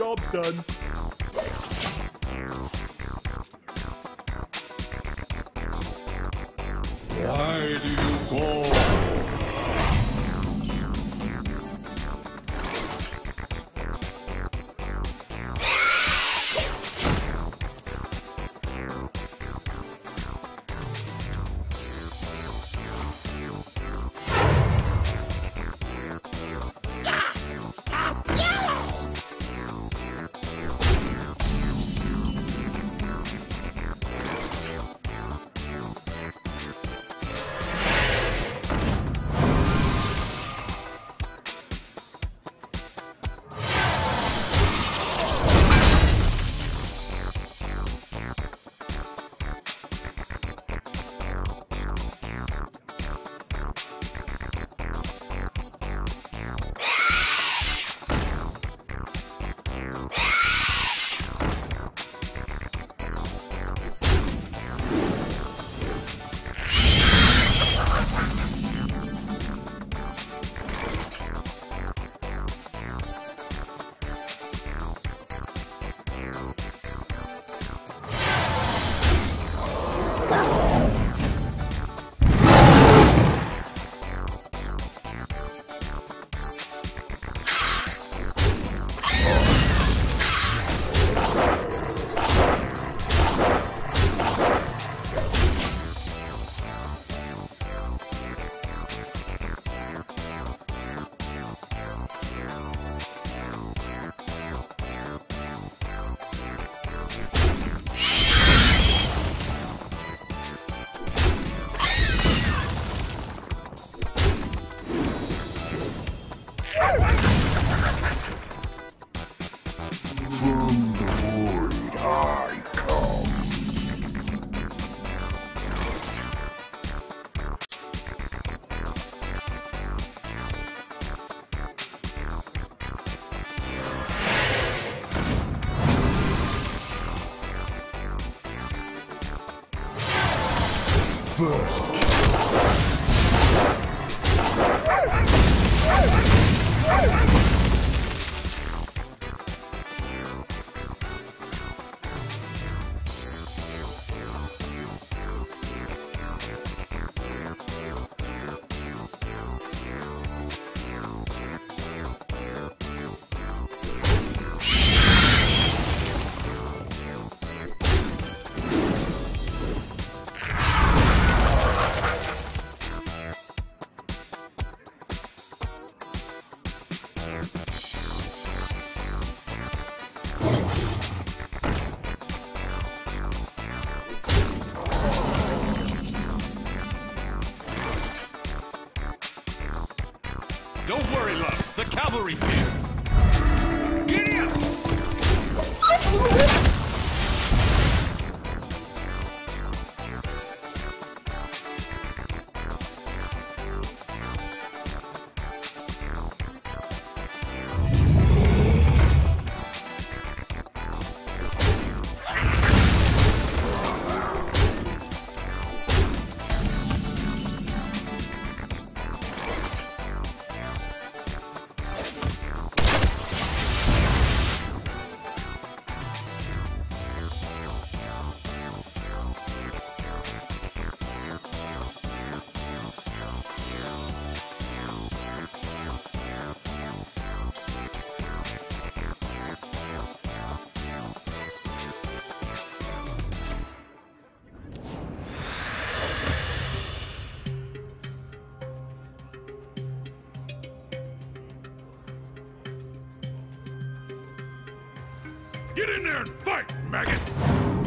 Job's done. Why From the void I come. First The cavalry's here. Giddy up! Get in there and fight, maggot!